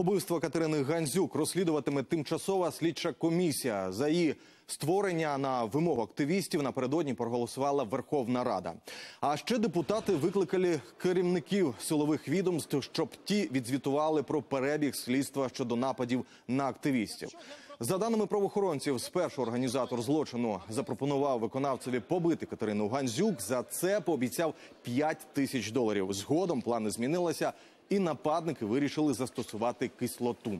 Убивство Катерини Ганзюк розслідуватиме тимчасова слідча комісія. За її створення на вимогу активістів напередодні проголосувала Верховна Рада. А ще депутати викликали керівників силових відомств, щоб ті відзвітували про перебіг слідства щодо нападів на активістів. За даними правоохоронців, спершу організатор злочину запропонував виконавцеві побити Катерину Гандзюк. За це пообіцяв 5 тисяч доларів. Згодом плани змінилися, і нападники вирішили застосувати кислоту.